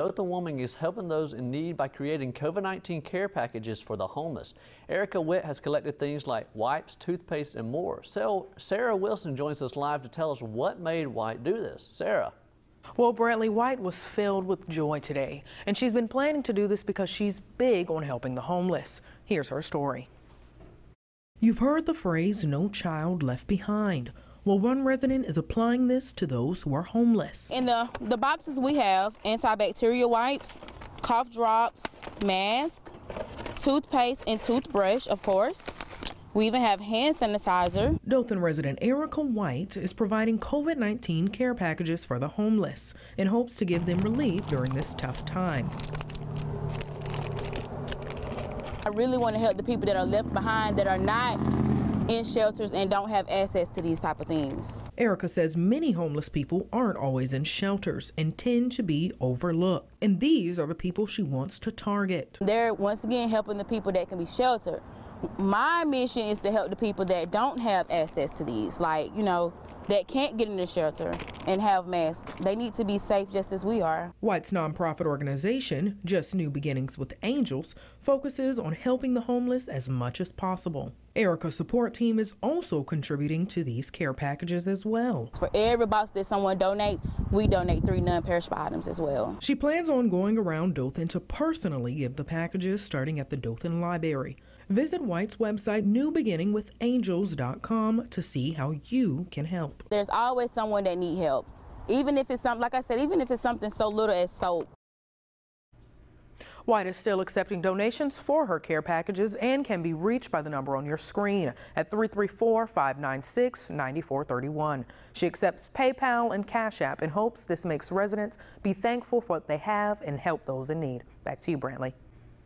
Dothan Woman is helping those in need by creating COVID-19 care packages for the homeless. Erica Witt has collected things like wipes, toothpaste, and more. So Sara Wilson joins us live to tell us what made White do this. Sara. Well, Brantley White was filled with joy today, and she's been planning to do this because she's big on helping the homeless. Here's her story. You've heard the phrase, no child left behind. Well, one resident is applying this to those who are homeless. In the, the boxes we have antibacterial wipes, cough drops, mask, toothpaste and toothbrush, of course. We even have hand sanitizer. Dothan resident Erica White is providing COVID 19 care packages for the homeless in hopes to give them relief during this tough time. I really want to help the people that are left behind that are not in shelters and don't have access to these type of things. Erica says many homeless people aren't always in shelters and tend to be overlooked. And these are the people she wants to target. They're once again helping the people that can be sheltered. My mission is to help the people that don't have access to these, like, you know, that can't get in the shelter and have masks. They need to be safe just as we are. White's nonprofit organization, Just New Beginnings with Angels, focuses on helping the homeless as much as possible. Erica's support team is also contributing to these care packages as well. For every box that someone donates, we donate three non-perishable items as well. She plans on going around Dothan to personally give the packages starting at the Dothan Library. Visit White's website newbeginningwithangels.com to see how you can help. There's always someone that need help. Even if it's something, like I said, even if it's something so little as soap. White is still accepting donations for her care packages and can be reached by the number on your screen at 334-596-9431. She accepts PayPal and Cash App and hopes this makes residents be thankful for what they have and help those in need. Back to you, Brantley.